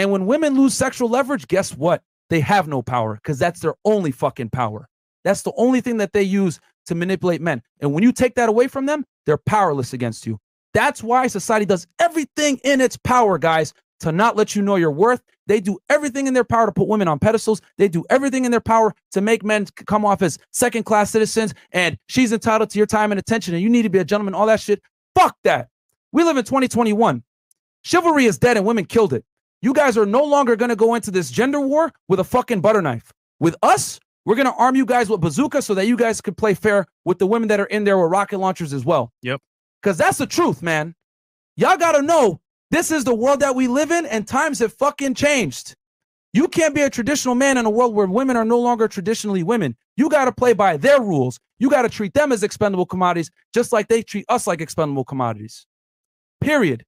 And when women lose sexual leverage, guess what? They have no power because that's their only fucking power. That's the only thing that they use to manipulate men. And when you take that away from them, they're powerless against you. That's why society does everything in its power, guys, to not let you know your worth. They do everything in their power to put women on pedestals. They do everything in their power to make men come off as second class citizens and she's entitled to your time and attention and you need to be a gentleman, all that shit. Fuck that. We live in 2021. Chivalry is dead and women killed it. You guys are no longer going to go into this gender war with a fucking butter knife. With us, we're going to arm you guys with bazookas so that you guys can play fair with the women that are in there with rocket launchers as well. Yep. Because that's the truth, man. Y'all got to know this is the world that we live in, and times have fucking changed. You can't be a traditional man in a world where women are no longer traditionally women. You got to play by their rules. You got to treat them as expendable commodities, just like they treat us like expendable commodities. Period.